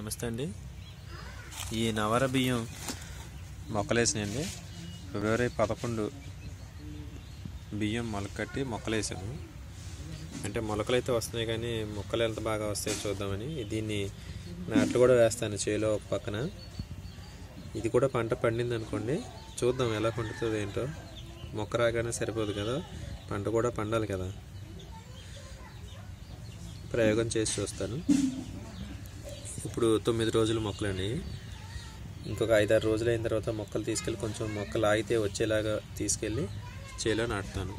నమస్తే అండి. ఈ నవర బియ్యం మొక్కలేసినాయండి. ఫిబ్రవరి పదకొండు బియ్యం మొలకట్టి మొక్కలేసాము. అంటే మొలకలు అయితే వస్తున్నాయి కానీ మొక్కలు ఎంత బాగా వస్తాయో చూద్దామని. దీన్ని నాట్లు కూడా వేస్తాను చేలో ఒక పక్కన. ఇది కూడా పంట పండింది అనుకోండి చూద్దాం ఎలా పండుతుంది ఏంటో. మొక్క రాగానే సరిపోదు కదా పంట కూడా పండాలి కదా. ప్రయోగం చేసి చూస్తాను. ఇప్పుడు తొమ్మిది రోజులు మొక్కలండి ఇంకొక ఐదారు రోజులు అయిన తర్వాత మొక్కలు తీసుకెళ్ళి కొంచెం మొక్కలు ఆగితే వచ్చేలాగా తీసుకెళ్ళి చేలో నాటుతాను.